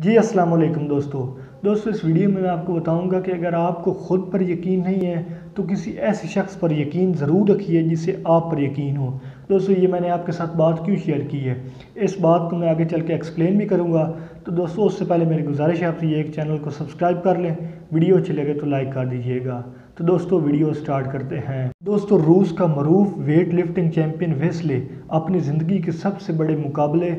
जी, अस्सलाम वालेकुम दोस्तों। दोस्तों, इस वीडियो में मैं आपको बताऊँगा कि अगर आपको ख़ुद पर यकीन नहीं है तो किसी ऐसे शख्स पर यकीन ज़रूर रखिए जिससे आप पर यकीन हो। दोस्तों, ये मैंने आपके साथ बात क्यों शेयर की है? इस बात को मैं आगे चल के एक्सप्लेन भी करूँगा। तो दोस्तों, उससे पहले मेरी गुजारिश है आपसे ये एक चैनल को सब्सक्राइब कर लें। वीडियो अच्छी लगे तो लाइक कर दीजिएगा। तो दोस्तों, वीडियो स्टार्ट करते हैं। दोस्तों, रूस का मरूफ वेट लिफ्टिंग चैम्पियन वेस्ले अपनी ज़िंदगी के सबसे बड़े मुकाबले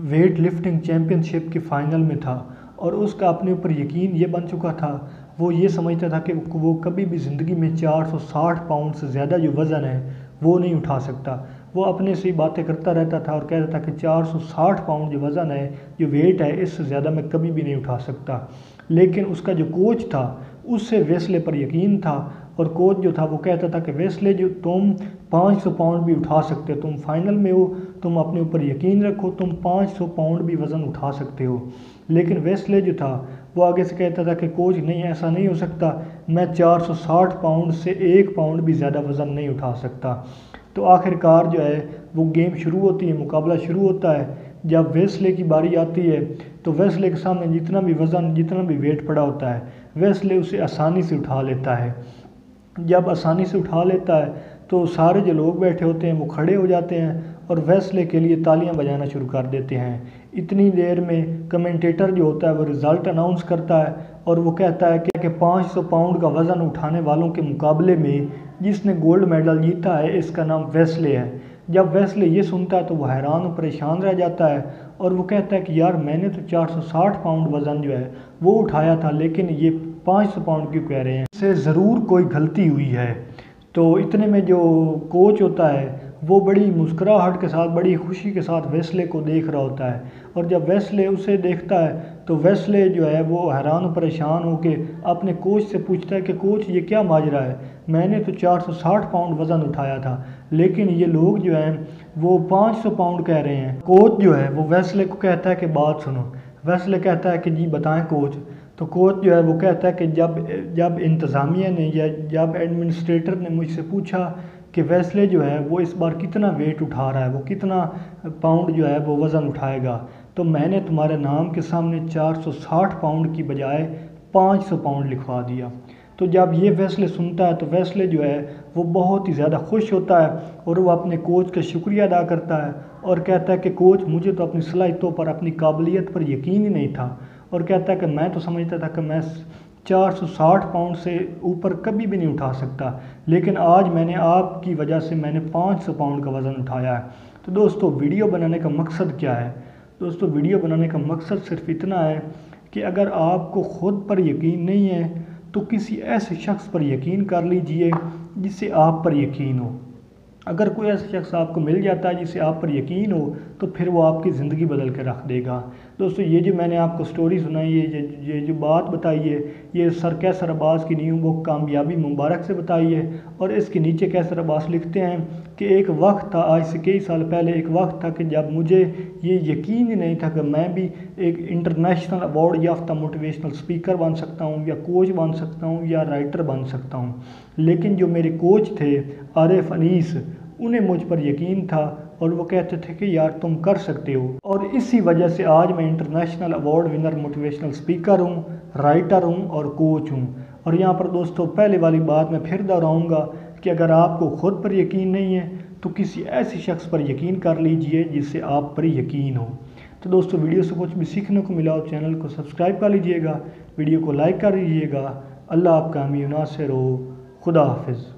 वेट लिफ्टिंग चैम्पियनशिप के फाइनल में था और उसका अपने ऊपर यकीन ये बन चुका था, वो ये समझता था कि वो कभी भी ज़िंदगी में 460 पाउंड से ज़्यादा जो वज़न है, वो नहीं उठा सकता। वो अपने से ही बातें करता रहता था और कहता था कि 460 पाउंड जो वज़न है, जो वेट है, इससे ज़्यादा मैं कभी भी नहीं उठा सकता। लेकिन उसका जो कोच था, उससे वेस्ले पर यकीन था और कोच जो था वो कहता था कि वेस्ले, जो तुम 500 पाउंड भी उठा सकते हो, तुम फाइनल में हो, तुम अपने ऊपर यकीन रखो, तुम 500 पाउंड भी वज़न उठा सकते हो। लेकिन वेस्ले जो था, वो आगे से कहता था कि कोच, नहीं, ऐसा नहीं हो सकता, मैं 460 पाउंड से एक पाउंड भी ज़्यादा वज़न नहीं उठा सकता। तो आखिरकार जो है, वो गेम शुरू होती है, मुकाबला शुरू होता है। जब वेस्ले की बारी आती है तो वेस्ले के सामने जितना भी वज़न, जितना भी वेट पड़ा होता है, वेस्ले उसे आसानी से उठा लेता है। जब आसानी से उठा लेता है तो सारे जो लोग बैठे होते हैं वो खड़े हो जाते हैं और फैसले के लिए तालियाँ बजाना शुरू कर देते हैं। इतनी देर में कमेंटेटर जो होता है वो रिज़ल्ट अनाउंस करता है और वो कहता है कि, कि 500 पाउंड का वज़न उठाने वालों के मुकाबले में जिसने गोल्ड मेडल जीता है इसका नाम वेस्ले है। जब वेस्ले ये सुनता है तो वो हैरान और परेशान रह जाता है और वो कहता है कि यार मैंने तो 460 पाउंड वज़न जो है वो उठाया था लेकिन ये 500 पाउंड क्यों कह रहे हैं? इससे ज़रूर कोई गलती हुई है। तो इतने में जो कोच होता है, वो बड़ी मुस्कुराहट के साथ, बड़ी खुशी के साथ वेस्ले को देख रहा होता है। और जब वेस्ले उसे देखता है तो वेस्ले जो है, वो हैरान परेशान होकर अपने कोच से पूछता है कि, कोच, ये क्या माजरा है? मैंने तो 460 पाउंड वज़न उठाया था, लेकिन ये लोग जो हैं, वो 500 पाउंड कह रहे हैं। कोच जो है, वो वेस्ले को कहता है कि, बात सुनो। वेस्ले कहता है कि, जी, बताएँ कोच तो कोच जो है वो कहता है कि जब जब इंतज़ामिया ने या जब एडमिनिस्ट्रेटर ने मुझसे पूछा कि वैसले जो है वो इस बार कितना वेट उठा रहा है, वो कितना पाउंड जो है वो वज़न उठाएगा तो मैंने तुम्हारे नाम के सामने 460 पाउंड की बजाय 500 पाउंड लिखवा दिया। तो जब ये फैसले सुनता है तो फैसले जो है वो बहुत ही ज़्यादा खुश होता है और वो अपने कोच का शुक्रिया अदा करता है और कहता है कि कोच मुझे तो अपनी सलाहितों पर, अपनी काबिलियत पर यकीन ही नहीं था। और कहता है कि मैं तो समझता था कि मैं 460 पाउंड से ऊपर कभी भी नहीं उठा सकता। लेकिन आज मैंने आपकी वजह से मैंने 500 पाउंड का वज़न उठाया है। तो दोस्तों वीडियो बनाने का मकसद क्या है? दोस्तों वीडियो बनाने का मकसद सिर्फ़ इतना है कि अगर आपको ख़ुद पर यकीन नहीं है तो किसी ऐसे शख्स पर यकीन कर लीजिए जिससे आप पर यकीन हो। अगर कोई ऐसा शख्स आपको मिल जाता है जिसे आप पर यकीन हो तो फिर वो आपकी ज़िंदगी बदल के रख देगा। दोस्तों, ये जो मैंने आपको स्टोरी सुनाई है ये ये जो बात बताई है, ये सर कैसर अब्बास की न्यू बुक कामयाबी मुबारक से बताई है और इसके नीचे कैसर अब्बास लिखते हैं कि एक वक्त था, आज से कई साल पहले, एक वक्त था कि जब मुझे ये यकीन ही नहीं था कि मैं भी एक इंटरनेशनल अवार्ड याफ्ता मोटिवेशनल स्पीकर बन सकता हूँ या कोच बन सकता हूँ या राइटर बन सकता हूँ। लेकिन जो मेरे कोच थे, आरिफ अनीस उन्हें मुझ पर यकीन था और वो कहते थे कि यार तुम कर सकते हो। और इसी वजह से आज मैं international award winner motivational speaker हूँ राइटर हूँ और कोच हूँ। और यहाँ पर दोस्तों, पहले वाली बात मैं फिर दोहराऊँगा कि अगर आपको ख़ुद पर यकीन नहीं है तो किसी ऐसे शख्स पर यकीन कर लीजिए जिससे आप पर यकीन हो। तो दोस्तों, वीडियो से कुछ भी सीखने को मिला हो, चैनल को सब्सक्राइब कर लीजिएगा, वीडियो को लाइक कर लीजिएगा अल्लाह आपका अमीर नासिर हो। खुदा हाफिज़।